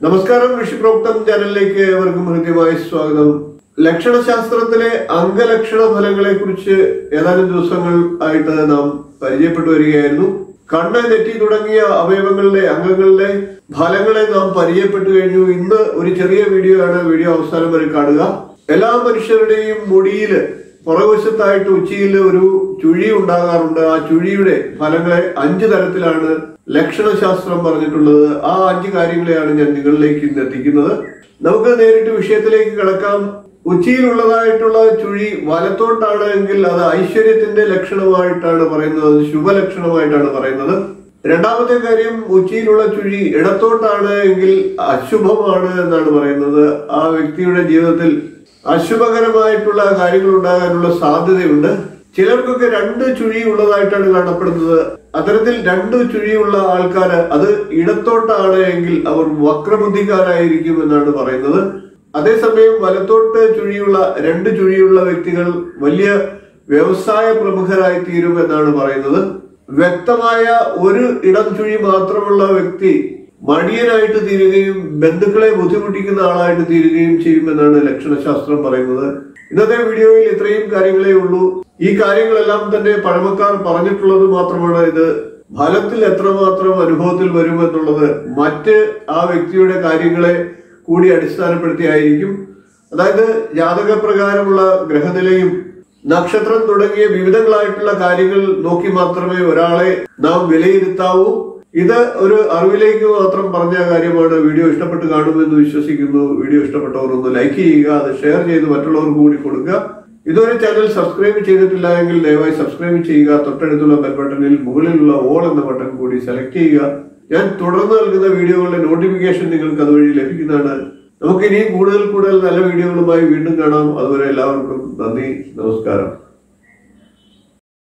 നമസ്കാരം ഋഷിപ്രോക്തം ചാനലിലേക്ക് ഏവർക്കും ഹൃദ്യമായ സ്വാഗതം. ലക്ഷണശാസ്ത്രത്തിലെ അംഗലക്ഷണ ഫലങ്ങളെ കുറിച്ച് ഏതാനും ദിവസങ്ങൾ ആയിട്ട് നാം പരിചയപ്പെട്ടു വരികയായിരുന്നു. കണ്ണ് നെറ്റി തുടങ്ങിയ അവയവങ്ങളുടെ അംഗങ്ങളുടെ ഫലങ്ങളെ നാം പരിചയപ്പെട്ടു കഴിഞ്ഞു. ഇന്ന് ഒരു ചെറിയ വീഡിയോ ആണ് വീഡിയോ അവസാനം വരെ കാണുക. എല്ലാ മനുഷ്യരുടെയും മുടിയിൽ പുറകുവശത്തായിട്ട് ഉച്ചിയിൽ ഒരു ചുഴി ഉണ്ടാകാറുണ്ട്. ആ ചുഴിയുടെ ഫലങ്ങളെ അഞ്ച് തരത്തിലാണ് ലക്ഷണശാസ്ത്രം പറഞ്ഞിട്ടുള്ളത്. ആ അഞ്ച് കാര്യങ്ങളെയാണ് ഞാൻ നിങ്ങളിലേക്ക് ഇന്ന് എത്തിക്കുന്നത്. നമുക്ക് നേരിട്ട് വിഷയത്തിലേക്ക് കിടക്കാം. ഉച്ചയിലുള്ളതായിട്ടുള്ള ചുഴി വലത്തോട്ടാണ് എങ്കിൽ അത് ഐശ്വര്യത്തിന്റെ ലക്ഷണമായിട്ടാണ് പറയുന്നത്. അത് ശുഭലക്ഷണമായിട്ടാണ് പറയുന്നത്. രണ്ടാമത്തെ കാര്യം ഉച്ചയിലുള്ള ചുഴി ഇടത്തോട്ടാണ് എങ്കിൽ അശുഭമാണ് എന്നാണ് പറയുന്നത്. ആ വ്യക്തിയുടെ ജീവിതത്തിൽ അശുഭകരമായിട്ടുള്ള കാര്യങ്ങൾ ഉണ്ടാകാനുള്ള സാധ്യതയുണ്ട്. ചിലർക്കൊക്കെ രണ്ട് ചുഴി ഉള്ളതായിട്ടാണ് കാണപ്പെടുന്നത്. അത്തരത്തിൽ രണ്ട് ചുഴിയുള്ള ആൾക്കാർ അത് ഇടത്തോട്ടാണ് എങ്കിൽ അവർ വക്രബുദ്ധിക്കാരായിരിക്കും എന്നാണ് പറയുന്നത്. അതേസമയം വലത്തോട്ട് ചുഴിയുള്ള രണ്ട് ചുഴിയുള്ള വ്യക്തികൾ വലിയ വ്യവസായ പ്രമുഖരായി തീരും എന്നാണ് പറയുന്നത്. വ്യക്തമായ ഒരു ഇടം ചുഴി മാത്രമുള്ള വ്യക്തി മടിയനായിട്ട് തീരുകയും ബന്ധുക്കളെ ബുദ്ധിമുട്ടിക്കുന്ന ആളായിട്ട് തീരുകയും ചെയ്യുമെന്നാണ് ലക്ഷണശാസ്ത്രം പറയുന്നത്. ഇന്നത്തെ വീഡിയോയിൽ ഇത്രയും കാര്യങ്ങളേ ഉള്ളൂ. ഈ കാര്യങ്ങളെല്ലാം തന്നെ പഴമക്കാർ പറഞ്ഞിട്ടുള്ളത് മാത്രമാണ്. ഇത് ഫലത്തിൽ എത്രമാത്രം അനുഭവത്തിൽ വരുമെന്നുള്ളത് മറ്റ് ആ വ്യക്തിയുടെ കാര്യങ്ങളെ കൂടി അടിസ്ഥാനപ്പെടുത്തിയായിരിക്കും. അതായത് ജാതകപ്രകാരമുള്ള ഗ്രഹനിലയും നക്ഷത്രം തുടങ്ങിയ വിവിധങ്ങളായിട്ടുള്ള കാര്യങ്ങൾ നോക്കി മാത്രമേ ഒരാളെ നാം വിലയിരുത്താവൂ. ഇത് ഒരു അറിവിലേക്ക് മാത്രം പറഞ്ഞ കാര്യമാണ്. വീഡിയോ ഇഷ്ടപ്പെട്ട് കാണുമെന്ന് വിശ്വസിക്കുന്നു. വീഡിയോ ഇഷ്ടപ്പെട്ടവർ ഒന്ന് ലൈക്ക് ചെയ്യുക അത് ഷെയർ ചെയ്ത് മറ്റുള്ളവർക്ക് കൂടി കൊടുക്കുക. ഇതുവരെ ചാനൽ സബ്സ്ക്രൈബ് ചെയ്തിട്ടില്ല എങ്കിൽ ദയവായി സബ്സ്ക്രൈബ് ചെയ്യുക. തൊട്ടടുത്തുള്ള ബെൽ ബട്ടണിൽ മുകളിലുള്ള ഓൾ എന്ന ബട്ടൺ കൂടി സെലക്ട് ചെയ്യുക. ഞാൻ തുടർന്ന് നൽകുന്ന വീഡിയോകളുടെ നോട്ടിഫിക്കേഷൻ നിങ്ങൾക്ക് അതുവഴി ലഭിക്കുന്നതാണ്. നമുക്ക് ഇനിയും കൂടുതൽ കൂടുതൽ നല്ല വീഡിയോകളുമായി വീണ്ടും കാണാം. അതുവരെ എല്ലാവർക്കും നന്ദി നമസ്കാരം.